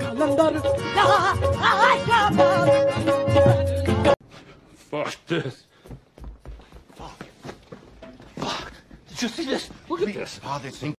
calendar. Fuck this. Fuck. Fuck. Did you see this? Look at this. Father, think